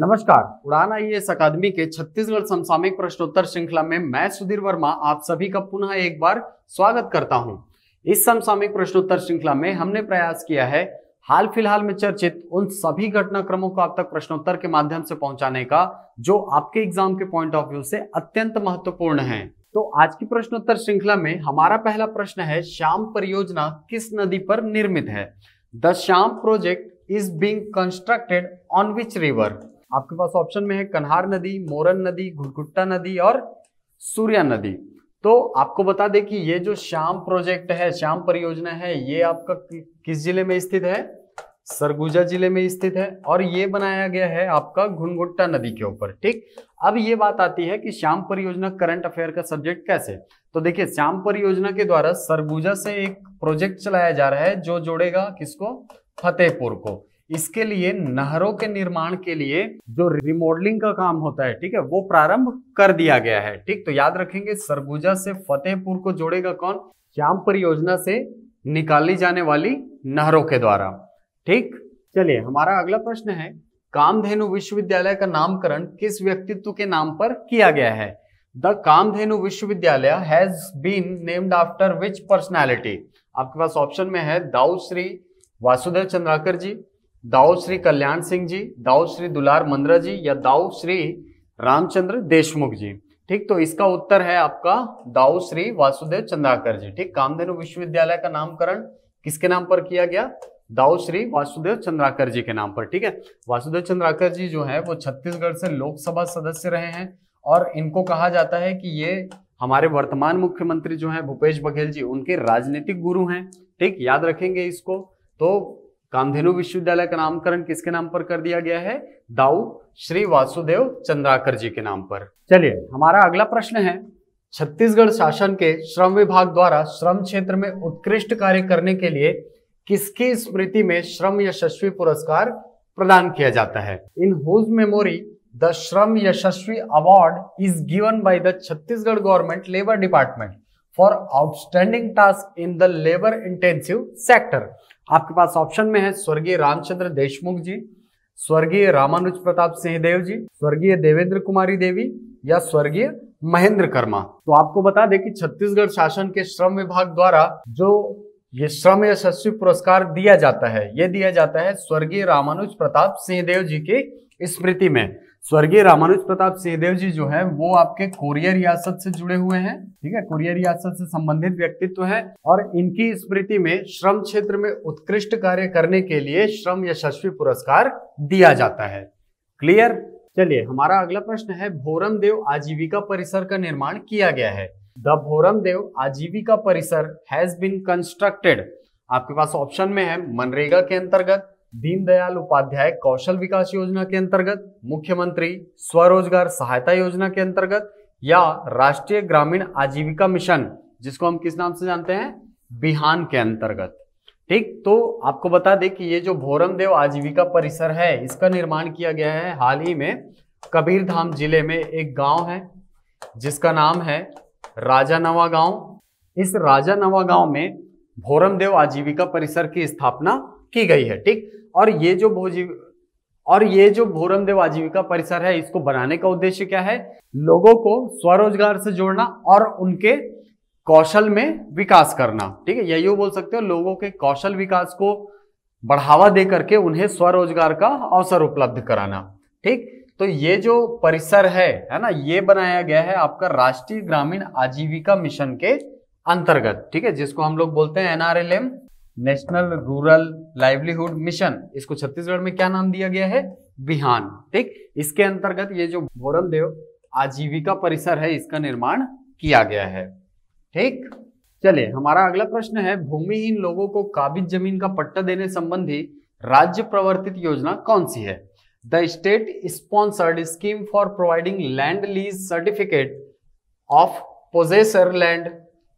नमस्कार। उड़ान I S अकादमी के छत्तीसगढ़ समसामयिक प्रश्नोत्तर श्रृंखला में मैं सुधीर वर्मा आप सभी का पुनः एक बार स्वागत करता हूँ। इस समसामयिक प्रश्नोत्तर श्रृंखला में हमने प्रयास किया है हाल फ़िलहाल में चर्चित उन सभी घटनाक्रमों को आप तक प्रश्नोत्तर के माध्यम से पहुँचाने का, जो आपके एग्ज़ाम के पॉइंट ऑफ़ व्यू से अत्यंत महत्वपूर्ण है। तो आज की प्रश्नोत्तर श्रृंखला में हमारा पहला प्रश्न है, श्याम परियोजना किस नदी पर निर्मित है? The Shyam project is being constructed on which river आपके पास ऑप्शन में है कन्हार नदी, मोरन नदी, घुटघुट्टा नदी और सूर्या नदी। तो आपको बता दें कि ये जो श्याम प्रोजेक्ट है, श्याम परियोजना है, ये आपका किस ज़िले में स्थित है? सरगुजा ज़िले में स्थित है और ये बनाया गया है आपका घुनघुट्टा नदी के ऊपर, ठीक? अब ये बात आती है कि श्याम परियोजना करंट अफेयर का सब्जेक्ट कैसे? तो देखिए, श्याम परियोजना के द्वारा सरगुजा से एक प्रोजेक्ट चलाया जा रहा है जो जोड़ेगा किसको? फतेहपुर को। इसके लिए नहरों के निर्माण के लिए जो रिमॉडलिंग का काम होता है, ठीक है, वो प्रारंभ कर दिया गया है। ठीक तो याद रखेंगे, सरगुजा से फतेहपुर को जोड़ेगा कौन? श्याम परियोजना से निकाली जाने वाली नहरों के द्वारा। ठीक, चलिए, हमारा अगला प्रश्न है, कामधेनु विश्वविद्यालय का नामकरण किस व्यक्तित्व के नाम पर किया गया है? The Kamdhenu Vishwavidyalaya has been named after which personality आपके पास ऑप्शन में है दाऊ श्री वासुदेव चंद्राकर जी दाऊ श्री कल्याण सिंह जी दाऊ श्री दुलार मंद्रा जी या दाऊ श्री रामचंद्र देशमुख जी। ठीक तो इसका उत्तर है आपका दाऊ श्री वासुदेव चंद्राकर जी। ठीक, कामधेनु विश्वविद्यालय का नामकरण किसके नाम पर किया गया? दाऊ श्री वासुदेव चंद्राकर जी के नाम पर। ठीक है, वासुदेव चंद्राकर जी जो है वो छत्तीसगढ़ से लोकसभा सदस्य रहे हैं और इनको कहा जाता है कि ये हमारे वर्तमान मुख्यमंत्री जो है भूपेश बघेल जी, उनके राजनीतिक गुरु हैं। ठीक, याद रखेंगे इसको। तो कामधेनु विश्वविद्यालय का नामकरण किसके नाम पर कर दिया गया है? दाऊ श्री वासुदेव चंद्राकर जी के नाम पर। चलिए। हमारा अगला प्रश्न है छत्तीसगढ़ शासन के श्रम विभाग द्वारा श्रम क्षेत्र में उत्कृष्ट कार्य करने के लिए किसकी स्मृति में श्रम यशस्वी पुरस्कार प्रदान किया जाता है? इन whose memory the Shram Yashasvi award is given by the Chhattisgarh government labour department for outstanding task in the labour intensive sector. आपके पास ऑप्शन में है स्वर्गीय रामचंद्र देशमुख जी, स्वर्गीय रामानुज प्रताप सिंहदेव जी, स्वर्गीय देवेंद्र कुमारी देवी या स्वर्गीय महेंद्र कर्मा। तो आपको बता दें कि छत्तीसगढ़ शासन के श्रम विभाग द्वारा जो ये श्रम यशस्वी पुरस्कार दिया जाता है, ये दिया जाता है स्वर्गीय रामानुज प्रताप सिंहदेव जी की स्मृति में। स्वर्गीय रामानुज प्रताप सिंहदेव जी जो है, वो आपके कोरिया रियासत से जुड़े हुए हैं, ठीक है? कोरिया रियासत से संबंधित व्यक्तित्व है और इनकी स्मृति में श्रम क्षेत्र में उत्कृष्ट कार्य करने के लिए श्रम यशस्वी पुरस्कार दिया जाता है। क्लियर चलिए, हमारा अगला प्रश्न है, भोरम देव आजीविका परिसर का निर्माण किया गया है। द भोरम देव आजीविका परिसर हैज़ बीन कंस्ट्रक्टेड आपके पास ऑप्शन में है मनरेगा के अंतर्गत दीनदयाल उपाध्याय कौशल विकास योजना के अंतर्गत, मुख्यमंत्री स्वरोजगार सहायता योजना के अंतर्गत, या राष्ट्रीय ग्रामीण आजीविका मिशन, जिसको हम किस नाम से जानते हैं? बिहान के अंतर्गत। ठीक तो आपको बता दें कि ये जो भोरम देव आजीविका परिसर है, इसका निर्माण किया गया है हाल ही में कबीरधाम ज़िले में एक गाँव है, जिसका नाम है राजा नवा गाँव। इस राजा नवा गाँव में भोरम देव आजीविका परिसर की स्थापना की गई है, ठीक? और ये जो भोजी, और ये जो भोरम देव आजीविका परिसर है, इसको बनाने का उद्देश्य क्या है? लोगों को स्वरोजगार से जोड़ना और उनके कौशल में विकास करना, ठीक है? यही बोल सकते हो, लोगों के कौशल विकास को बढ़ावा दे करके उन्हें स्वरोजगार का अवसर उपलब्ध कराना, ठीक? तो ये जो परिसर है है ना, ये बनाया गया है आपका राष्ट्रीय ग्रामीण आजीविका मिशन के अंतर्गत, ठीक है? जिसको हम लोग बोलते हैं NRLM. National rural livelihood mission, इसको छत्तीसगढ़ में क्या नाम दिया गया है? बिहान। ठीक? इसके अंतर्गत ये जो भोरम देव आजीविका परिसर है, इसका निर्माण किया गया है। ठीक? चलिए, हमारा अगला प्रश्न है भूमिहीन लोगों को काबिज ज़मीन का पट्टा देने संबंधी राज्य प्रवर्तित योजना कौन सी है? The state sponsored scheme for providing land lease certificate of possessor land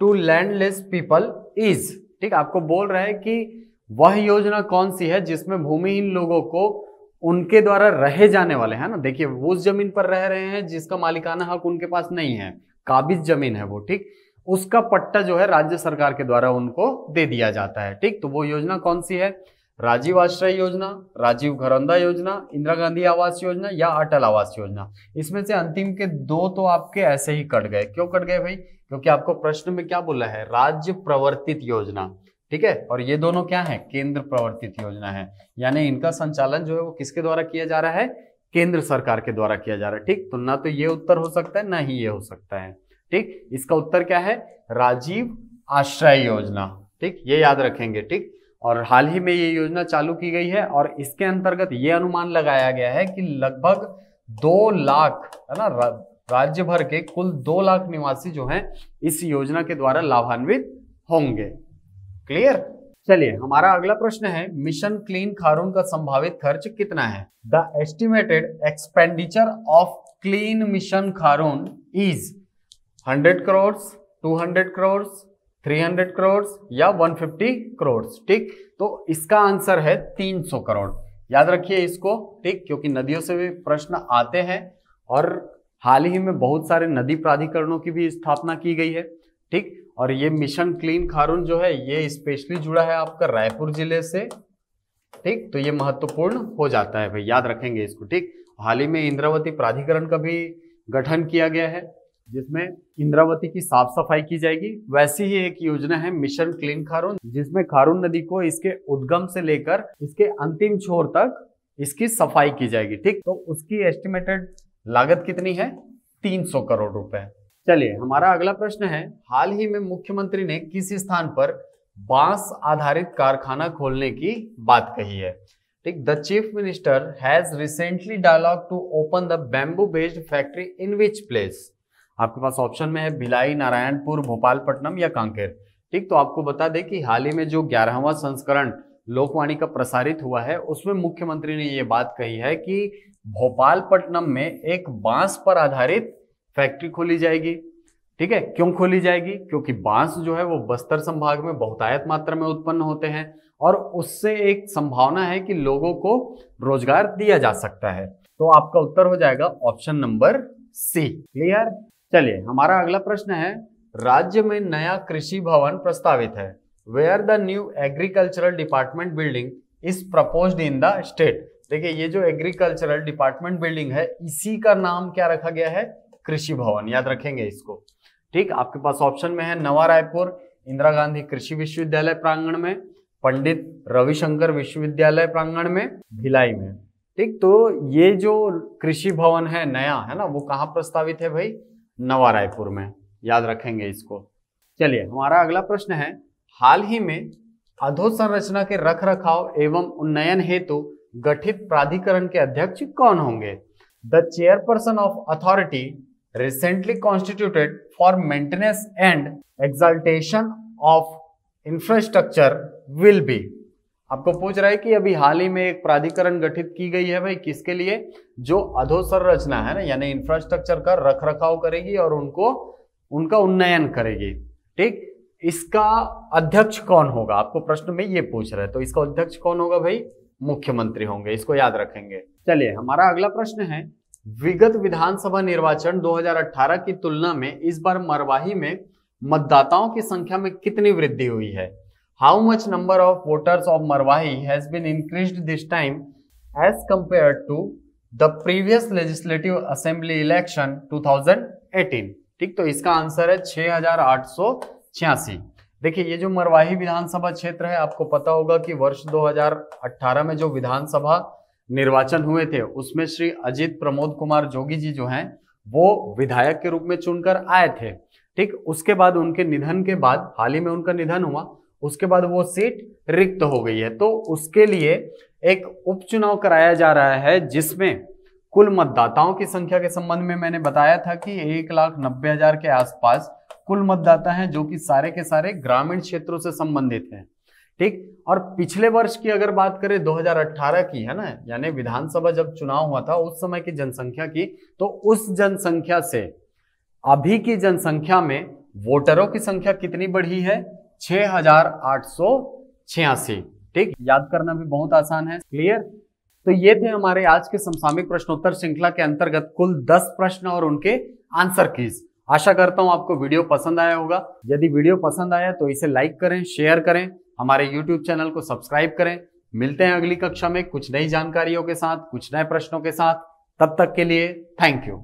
to landless people is. ठीक, आपको बोल रहा है कि वह योजना कौन सी है जिसमें भूमिहीन लोगों को उनके द्वारा रहे जाने वाले हैं ना? देखिए, वो उस ज़मीन पर रह रहे हैं जिसका मालिकाना हक उनके पास नहीं है। काबिज ज़मीन है वो, ठीक? उसका पट्टा जो है राज्य सरकार के द्वारा उनको दे दिया जाता है, ठीक? तो वो योजना कौन सी है? राजीव आश्रय योजना, राजीव घरौंदा योजना, इंदिरा गांधी आवास योजना या अटल आवास योजना। इसमें से अंतिम के दो तो आपके ऐसे ही कट गए। क्यों कट गए भाई? क्योंकि आपको प्रश्न में क्या बोला है? राज्य प्रवर्तित योजना। ठीक है? और ये दोनों क्या है? केंद्र प्रवर्तित योजना है। यानी इनका संचालन जो है वो किसके द्वारा किया जा रहा है? केंद्र सरकार के द्वारा किया जा रहा है। ठीक? तो ना तो ये उत्तर हो सकता है, ना ही ये हो सकता है। ठीक? इसका उत्तर क्या है? राजीव आश्रय योजना। ठीक? ये याद रखेंगे। ठीक? और हाल ही में ये योजना चालू की गई है और इसके अंतर्गत ये अनुमान लगाया गया है कि लगभग दो लाख, है ना राज्य भर के कुल दो लाख निवासी जो हैं, इस योजना के द्वारा लाभान्वित होंगे। क्लियर चलिए, हमारा अगला प्रश्न है, मिशन क्लीन खारून का संभावित खर्च कितना है? The estimated expenditure of clean mission Kharun is 100 crore 200 crore 300 crore या 150 करोड़ ठीक? तो इसका आंसर है 300 करोड़। याद रखिए इसको, ठीक? क्योंकि नदियों से भी प्रश्न आते हैं और हाल ही में बहुत सारे नदी प्राधिकरणों की भी स्थापना की गई है, ठीक? और ये मिशन क्लीन खारून जो है, ये स्पेशली जुड़ा है आपका रायपुर ज़िले से, ठीक? तो ये महत्वपूर्ण हो जाता है भाई, याद रखेंगे इसको, ठीक? हाल ही में इंद्रावती प्राधिकरण का भी गठन किया गया है जिसमें इंद्रावती की साफ़ सफ़ाई की जाएगी, वैसी ही एक योजना है मिशन क्लीन खारून, जिसमें खारून नदी को इसके उद्गम से लेकर इसके अंतिम छोर तक इसकी सफ़ाई की जाएगी, ठीक? तो उसकी एस्टिमेटेड लागत कितनी है? 300 करोड़ रुपए। चलिए, हमारा अगला प्रश्न है, हाल ही में मुख्यमंत्री ने किस स्थान पर बाँस आधारित कारखाना खोलने की बात कही है? ठीक, the chief minister has recently dialogue to open the bamboo based factory in which place. आपके पास ऑप्शन में है भिलाई, नारायणपुर, भोपालपट्टनम या कांकेर। ठीक तो आपको बता दें कि हाल ही में जो ग्यारहवा संस्करण लोकवाणी का प्रसारित हुआ है, उसमें मुख्यमंत्री ने ये बात कही है कि भोपालपट्टनम में एक बाँस पर आधारित फैक्ट्री खोली जाएगी। ठीक है, क्यों खोली जाएगी? क्योंकि बाँस जो है वो बस्तर संभाग में बहुतायत मात्रा में उत्पन्न होते हैं और उससे एक संभावना है कि लोगों को रोज़गार दिया जा सकता है। तो आपका उत्तर हो जाएगा ऑप्शन नंबर सी। क्लियर? चलिए, हमारा अगला प्रश्न है, राज्य में नया कृषि भवन प्रस्तावित है। Where the new agricultural department building is propose in the state देखिए, ये जो एग्रीकल्चरल डिपार्टमेंट बिल्डिंग है, इसी का नाम क्या रखा गया है? कृषि भवन। याद रखेंगे इसको। ठीक, आपके पास ऑप्शन में है नवा रायपुर, इंदिरा गांधी कृषि विश्वविद्यालय प्रांगण में, पंडित रविशंकर विश्वविद्यालय प्रांगण में, भिलाई में। ठीक तो ये जो कृषि भवन है नया, है ना, वो कहाँ प्रस्तावित है भाई? नवा रायपुर में। याद रखेंगे इसको। चलिए, हमारा अगला प्रश्न है, हाल ही में अधोसंरचना के रख रखाव एवं उन्नयन हेतु गठित प्राधिकरण के अध्यक्ष कौन होंगे? The chairperson of authority recently constituted for maintenance and exaltation of infrastructure will be आपको पूछ रहा है कि अभी हाल ही में एक प्राधिकरण गठित की गई है भाई, किसके लिए? जो अधोसंरचना है ना, यानी इंफ्रास्ट्रक्चर का रख रखाव करेगी और उनको, उनका उन्नयन करेगी। ठीक? इसका अध्यक्ष कौन होगा? आपको प्रश्न में ये पूछ रहे हैं। तो इसका अध्यक्ष कौन होगा भाई? मुख्यमंत्री होंगे। इसको याद रखेंगे। चलिए, हमारा अगला प्रश्न है। विगत विधानसभा निर्वाचन 2018 की तुलना में इस बार मरवाही में मतदाताओं की संख्या में कितनी वृद्धि हुई है? How much number of voters of Marwahi has been increased this time as compared to the previous legislative assembly election 2018 ठीक तो इसका आंसर है छह हज़ार आठ सौ छियासी। देखिए, ये जो मरवाही विधानसभा क्षेत्र है, आपको पता होगा कि वर्ष 2018 में जो विधानसभा निर्वाचन हुए थे, उसमें श्री अजित प्रमोद कुमार जोगी जी जो हैं, वो विधायक के रूप में चुनकर आए थे। ठीक, उसके बाद उनके निधन के बाद, हाल ही में उनका निधन हुआ उसके बाद वो सीट रिक्त हो गई है। तो उसके लिए एक उपचुनाव कराया जा रहा है, जिसमें कुल मतदाताओं की संख्या के संबंध में मैंने बताया था कि एक लाख नब्बे हज़ार के आसपास कुल मतदाता हैं, जो कि सारे के सारे ग्रामीण क्षेत्रों से संबंधित हैं। ठीक? और पिछले वर्ष की अगर बात करें 2018 की, है ना? यानी विधानसभा जब चुनाव हुआ था, उस समय की जनसंख्या की तो उस जनसंख्या से अभी की जनसंख्या में वोटरों की संख्या कितनी बढ़ी है? छह हज़ार आठ सौ छियासी। ठीक? याद करना भी बहुत आसान है क्लियर तो ये थे हमारे आज के समसामिक प्रश्नोत्तर श्रृंखला के अंतर्गत कुल दस प्रश्न और उनके आंसर कीज। आशा करता हूँ आपको वीडियो पसंद आया होगा। यदि वीडियो पसंद आया तो इसे लाइक करें शेयर करें, हमारे यूट्यूब चैनल को सब्सक्राइब करें। मिलते हैं अगली कक्षा में कुछ नई जानकारियों के साथ, कुछ नए प्रश्नों के साथ। तब तक के लिए थैंक यू